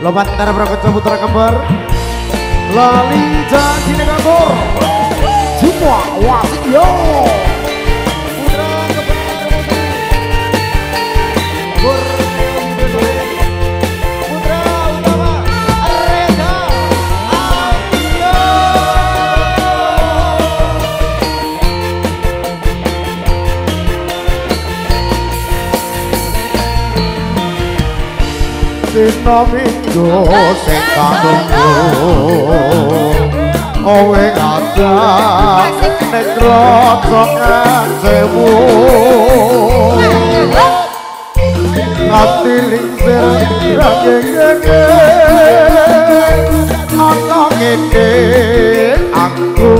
Lobantar Prakoco Putra Kembar. Lali Janji Negambor Semua wasit yo Sino minggu sing kanunggu Owe ngada nek rocongan sewu Ngati lingsir ragenge Ana ngene aku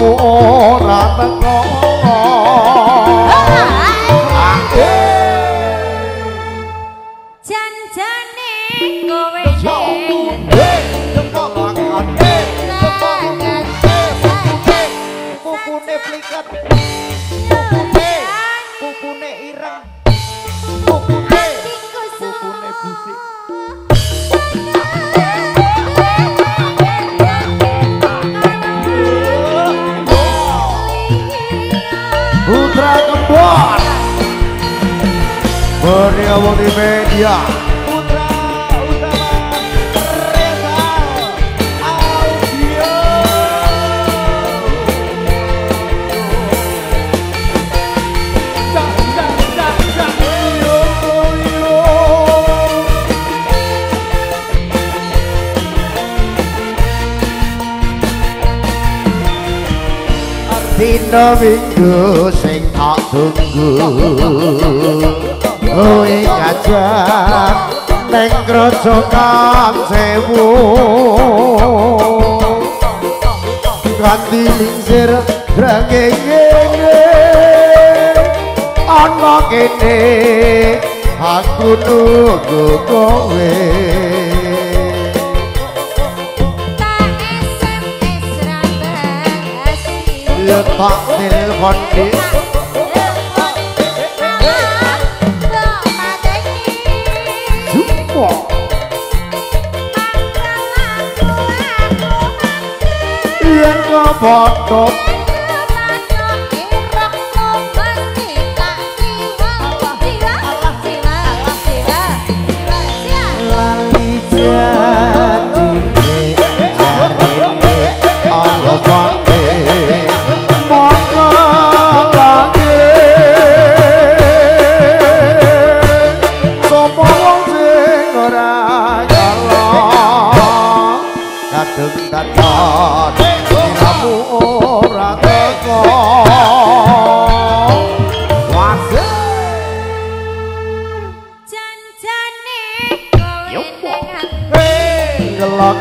sliramu ora teko. Janjane kowe Pupune pliket, Kurnia Multimedia Putra Utama Reza Audio Da da da da Yo yo Artinya minggu sing tak tunggu Kowe ngajak Neng krocokan sewu. Ganti lingsir drengenge Ana kene Aku nunggu kowe. Tak telepon Yen kepotong lali janjine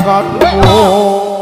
Janjane kowe Yopo. nengan Gelakanmu